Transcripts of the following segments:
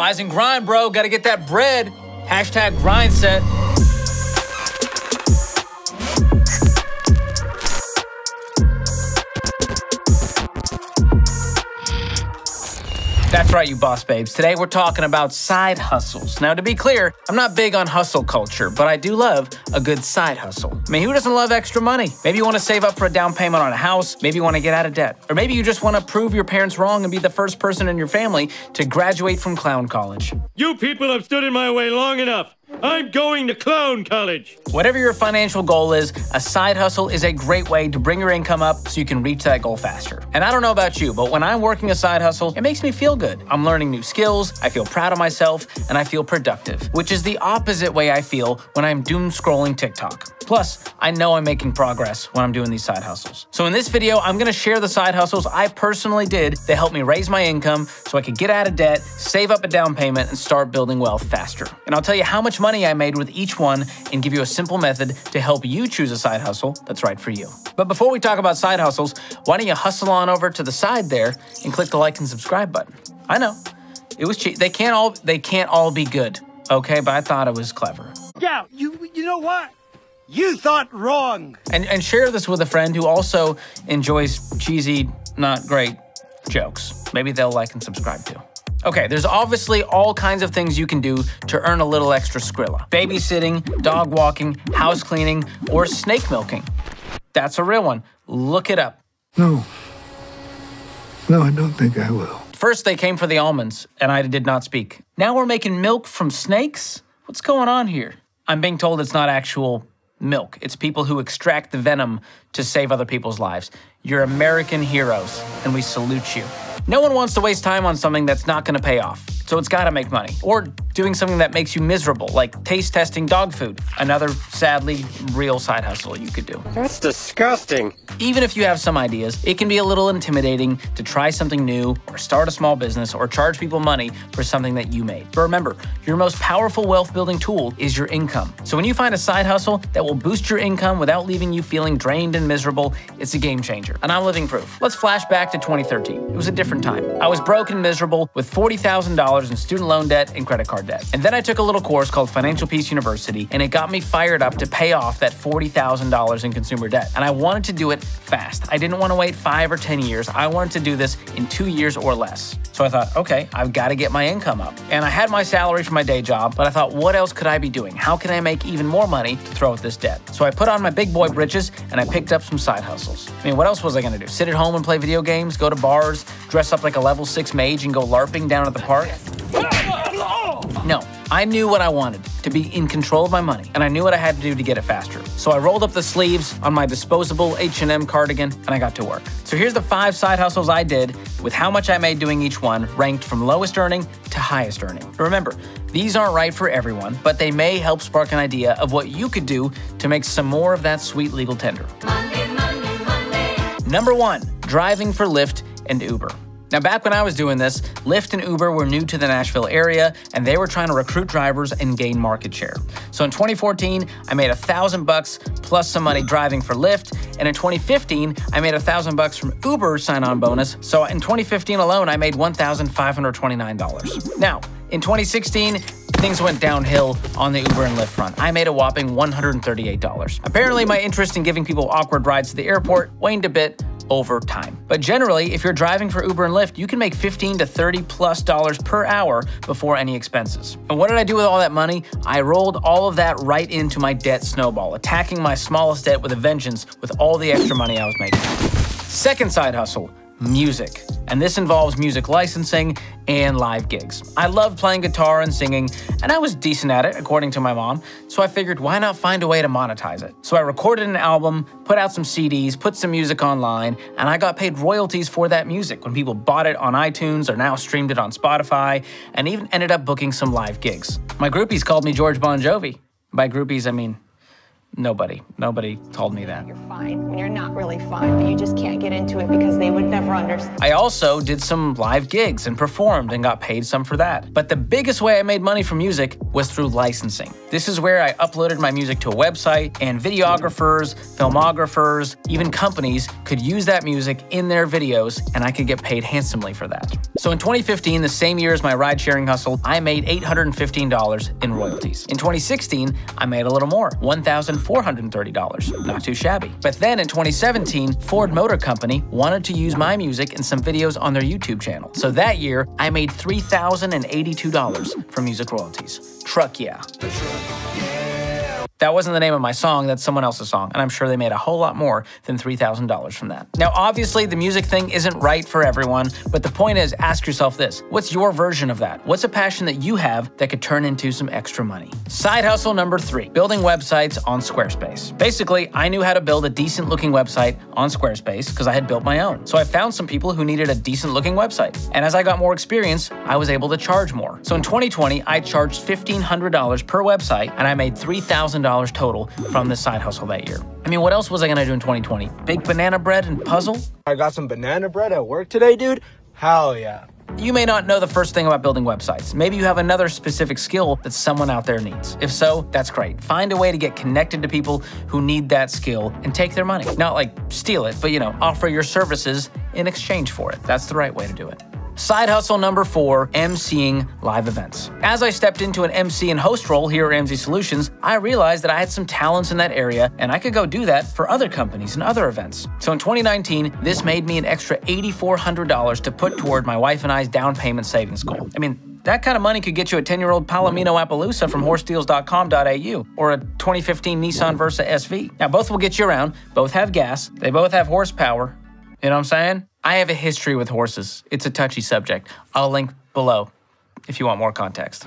Rise and grind, bro. Gotta get that bread. Hashtag grind set. That's right, you boss babes. Today we're talking about side hustles. Now, to be clear, I'm not big on hustle culture, but I do love a good side hustle. I mean, who doesn't love extra money? Maybe you want to save up for a down payment on a house, maybe you want to get out of debt, or maybe you just want to prove your parents wrong and be the first person in your family to graduate from clown college. You people have stood in my way long enough. I'm going to clown college. Whatever your financial goal is, a side hustle is a great way to bring your income up so you can reach that goal faster. And I don't know about you, but when I'm working a side hustle, it makes me feel good. I'm learning new skills, I feel proud of myself, and I feel productive, which is the opposite way I feel when I'm doom scrolling TikTok. Plus, I know I'm making progress when I'm doing these side hustles. So in this video, I'm gonna share the side hustles I personally did that helped me raise my income so I could get out of debt, save up a down payment, and start building wealth faster. And I'll tell you how much money I made with each one and give you a simple method to help you choose a side hustle that's right for you. But before we talk about side hustles, why don't you hustle on over to the side there and click the like and subscribe button? I know, it was cheap. They can't all they can't all be good, okay? But I thought it was clever. Yeah, you you know what? You thought wrong. And, and share this with a friend who also enjoys cheesy, not great jokes. Maybe they'll like and subscribe too. Okay, there's obviously all kinds of things you can do to earn a little extra Skrilla. Babysitting, dog walking, house cleaning, or snake milking. That's a real one. Look it up. No. No, I don't think I will. First, they came for the almonds, and I did not speak. Now we're making milk from snakes? What's going on here? I'm being told it's not actual milk. It's people who extract the venom to save other people's lives. You're American heroes, and we salute you. No one wants to waste time on something that's not going to pay off, so it's got to make money. Or doing something that makes you miserable, like taste testing dog food. Another sadly real side hustle you could do. That's disgusting. Even if you have some ideas, it can be a little intimidating to try something new or start a small business or charge people money for something that you made. But remember, your most powerful wealth building tool is your income. So when you find a side hustle that will boost your income without leaving you feeling drained and miserable, it's a game changer. And I'm living proof. Let's flash back to 2013. It was a different time. I was broke and miserable with $40,000 in student loan debt and credit card debt. And then I took a little course called Financial Peace University, and it got me fired up to pay off that $40,000 in consumer debt. And I wanted to do it fast. I didn't want to wait five or 10 years. I wanted to do this in two years or less. So I thought, okay, I've got to get my income up. And I had my salary from my day job, but I thought, what else could I be doing? How can I make even more money to throw at this debt? So I put on my big boy britches and I picked up some side hustles. I mean, what else was I going to do? Sit at home and play video games, go to bars, dress up like a level six mage, and go LARPing down at the park? No, I knew what I wanted to be in control of my money, and I knew what I had to do to get it faster. So I rolled up the sleeves on my disposable H&M cardigan, and I got to work. So here's the five side hustles I did with how much I made doing each one, ranked from lowest earning to highest earning. Remember, these aren't right for everyone, but they may help spark an idea of what you could do to make some more of that sweet legal tender. Monday, Monday, Monday. Number one, driving for Lyft and Uber. Now, back when I was doing this, Lyft and Uber were new to the Nashville area, and they were trying to recruit drivers and gain market share. So in 2014, I made a thousand bucks plus some money driving for Lyft, and in 2015, I made a thousand bucks from Uber sign-on bonus. So in 2015 alone, I made $1,529. Now, in 2016, things went downhill on the Uber and Lyft front. I made a whopping $138. Apparently, my interest in giving people awkward rides to the airport waned a bit, over time. But generally, if you're driving for Uber and Lyft, you can make 15 to 30 plus dollars per hour before any expenses. And what did I do with all that money? I rolled all of that right into my debt snowball, attacking my smallest debt with a vengeance with all the extra money I was making. Second side hustle, music and this involves music licensing and live gigs. I love playing guitar and singing, and I was decent at it, according to my mom, so I figured why not find a way to monetize it? So I recorded an album, put out some CDs, put some music online, and I got paid royalties for that music when people bought it on iTunes or now streamed it on Spotify, and even ended up booking some live gigs. My groupies called me George Bon Jovi. By groupies, I mean Nobody. Nobody told me that. You're fine when you're not really fine, but you just can't get into it because they would never understand. I also did some live gigs and performed and got paid some for that. But the biggest way I made money from music was through licensing. This is where I uploaded my music to a website, and videographers, filmographers, even companies could use that music in their videos, and I could get paid handsomely for that. So in 2015, the same year as my ride sharing hustle, I made $815 in royalties. In 2016, I made a little more, $1,430. Not too shabby. But then in 2017, Ford Motor Company wanted to use my music in some videos on their YouTube channel. So that year, I made $3,082 from music royalties. Truck yeah. That wasn't the name of my song, that's someone else's song, and I'm sure they made a whole lot more than $3,000 from that. Now, obviously, the music thing isn't right for everyone, but the point is ask yourself this what's your version of that? What's a passion that you have that could turn into some extra money? Side hustle number three building websites on Squarespace. Basically, I knew how to build a decent looking website on Squarespace because I had built my own. So I found some people who needed a decent looking website. And as I got more experience, I was able to charge more. So in 2020, I charged $1,500 per website and I made $3,000 total from this side hustle that year. I mean, what else was I gonna do in 2020? Bake banana bread and puzzle? I got some banana bread at work today, dude. Hell yeah. You may not know the first thing about building websites. Maybe you have another specific skill that someone out there needs. If so, that's great. Find a way to get connected to people who need that skill and take their money. Not like steal it, but you know, offer your services in exchange for it. That's the right way to do it. Side hustle number four, MCing live events. As I stepped into an MC and host role here at Ramsey Solutions, I realized that I had some talents in that area and I could go do that for other companies and other events. So in 2019, this made me an extra $8,400 to put toward my wife and I's down payment savings goal. I mean, that kind of money could get you a 10 year old Palomino Appaloosa from horsedeals.com.au or a 2015 Nissan Versa SV. Now, both will get you around, both have gas, they both have horsepower. You know what I'm saying? I have a history with horses. It's a touchy subject. I'll link below if you want more context.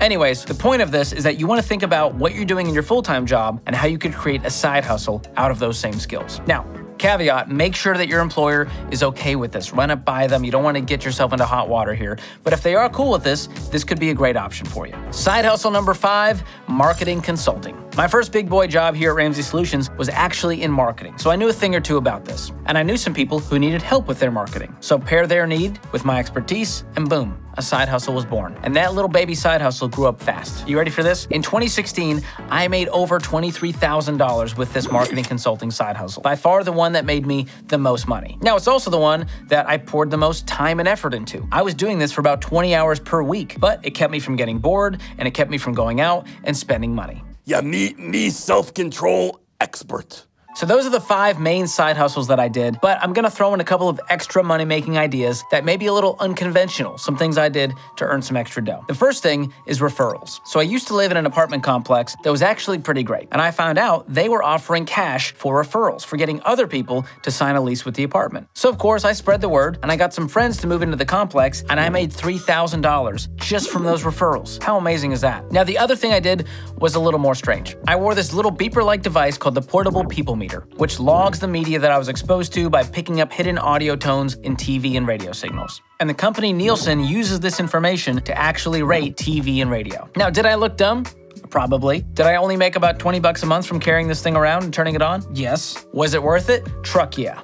Anyways, the point of this is that you want to think about what you're doing in your full time job and how you could create a side hustle out of those same skills. Now, Caveat, make sure that your employer is okay with this. Run it by them. You don't want to get yourself into hot water here. But if they are cool with this, this could be a great option for you. Side hustle number five marketing consulting. My first big boy job here at Ramsey Solutions was actually in marketing, so I knew a thing or two about this. And I knew some people who needed help with their marketing. So pair their need with my expertise, and boom, a side hustle was born. And that little baby side hustle grew up fast. You ready for this? In 2016, I made over $23,000 with this marketing consulting side hustle. By far the one that made me the most money. Now, it's also the one that I poured the most time and effort into. I was doing this for about 20 hours per week, but it kept me from getting bored and it kept me from going out and spending money. You meet me, self control expert. So those are the five main side hustles that I did, but I'm gonna throw in a couple of extra money making ideas that may be a little unconventional, some things I did to earn some extra dough. The first thing is referrals. So I used to live in an apartment complex that was actually pretty great, and I found out they were offering cash for referrals, for getting other people to sign a lease with the apartment. So of course I spread the word, and I got some friends to move into the complex, and I made $3,000 just from those referrals. How amazing is that? Now the other thing I did was a little more strange. I wore this little beeper-like device called the Portable People Meter meter, which logs the media that I was exposed to by picking up hidden audio tones in TV and radio signals. And the company Nielsen uses this information to actually rate TV and radio. Now, did I look dumb? Probably. Did I only make about 20 bucks a month from carrying this thing around and turning it on? Yes. Was it worth it? Truck yeah.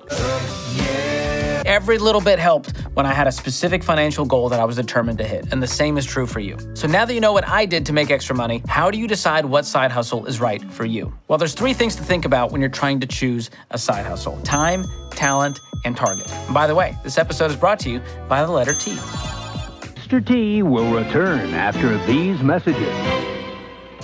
Every little bit helped when I had a specific financial goal that I was determined to hit, and the same is true for you. So now that you know what I did to make extra money, how do you decide what side hustle is right for you? Well, there's three things to think about when you're trying to choose a side hustle time, talent, and target. And by the way, this episode is brought to you by the letter T. Mr. T will return after these messages.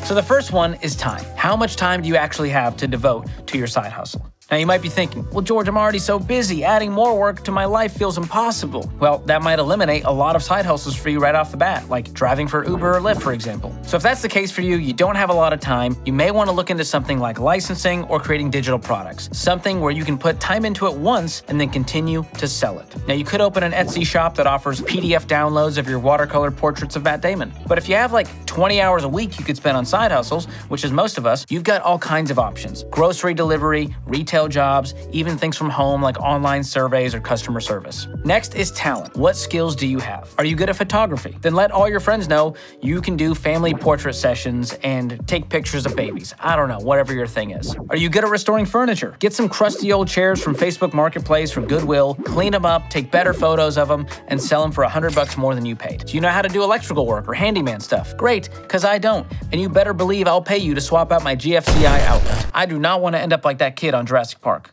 So the first one is time. How much time do you actually have to devote to your side hustle? Now, you might be thinking, well, George, I'm already so busy. Adding more work to my life feels impossible. Well, that might eliminate a lot of side hustles for you right off the bat, like driving for Uber or Lyft, for example. So, if that's the case for you, you don't have a lot of time, you may want to look into something like licensing or creating digital products, something where you can put time into it once and then continue to sell it. Now, you could open an Etsy shop that offers PDF downloads of your watercolor portraits of Matt Damon. But if you have like 20 hours a week you could spend on side hustles, which is most of us, you've got all kinds of options grocery delivery, retail retail jobs, even things from home like online surveys or customer service. Next is talent. What skills do you have? Are you good at photography? Then let all your friends know you can do family portrait sessions and take pictures of babies. I don't know, whatever your thing is. Are you good at restoring furniture? Get some crusty old chairs from Facebook Marketplace or Goodwill, clean them up, take better photos of them, and sell them for 100 bucks more than you paid. Do you know how to do electrical work or handyman stuff? Great, because I don't. And you better believe I'll pay you to swap out my GFCI outlet. I do not want to end up like that kid on Jurassic Park.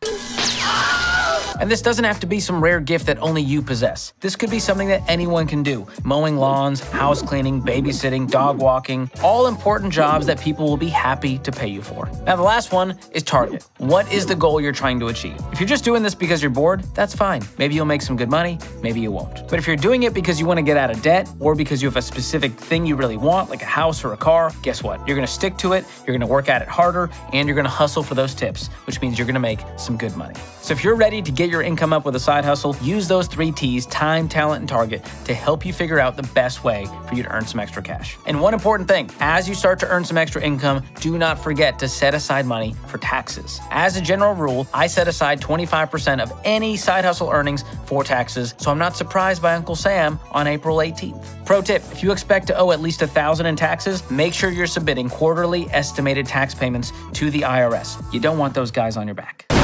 And this doesn't have to be some rare gift that only you possess. This could be something that anyone can do mowing lawns, house cleaning, babysitting, dog walking, all important jobs that people will be happy to pay you for. Now, the last one is target. What is the goal you're trying to achieve? If you're just doing this because you're bored, that's fine. Maybe you'll make some good money, maybe you won't. But if you're doing it because you want to get out of debt or because you have a specific thing you really want, like a house or a car, guess what? You're going to stick to it, you're going to work at it harder, and you're going to hustle for those tips, which means you're going to make some good money. So if you're ready to get your income up with a side hustle, use those three T's time, talent, and target to help you figure out the best way for you to earn some extra cash. And one important thing as you start to earn some extra income, do not forget to set aside money for taxes. As a general rule, I set aside 25% of any side hustle earnings for taxes, so I'm not surprised by Uncle Sam on April 18th. Pro tip if you expect to owe at least a thousand in taxes, make sure you're submitting quarterly estimated tax payments to the IRS. You don't want those guys on your back.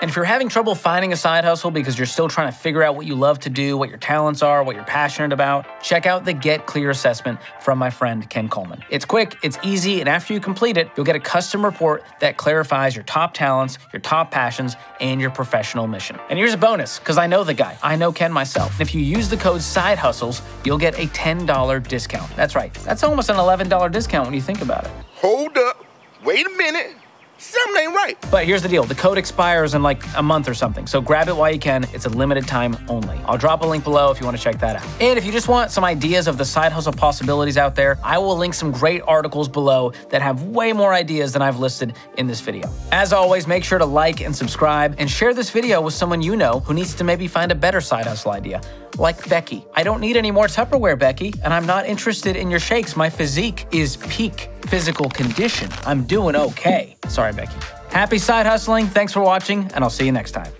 And if you're having trouble finding a side hustle because you're still trying to figure out what you love to do, what your talents are, what you're passionate about, check out the Get Clear assessment from my friend Ken Coleman. It's quick, it's easy, and after you complete it, you'll get a custom report that clarifies your top talents, your top passions, and your professional mission. And here's a bonus because I know the guy, I know Ken myself. And If you use the code Side Hustles, you'll get a $10 discount. That's right, that's almost an $11 discount when you think about it. Hold up, wait a minute. Something ain't right. But here's the deal the code expires in like a month or something, so grab it while you can. It's a limited time only. I'll drop a link below if you want to check that out. And if you just want some ideas of the side hustle possibilities out there, I will link some great articles below that have way more ideas than I've listed in this video. As always, make sure to like and subscribe and share this video with someone you know who needs to maybe find a better side hustle idea like Becky. I don't need any more Tupperware, Becky, and I'm not interested in your shakes. My physique is peak physical condition. I'm doing okay. Sorry, Becky. Happy side hustling. Thanks for watching, and I'll see you next time.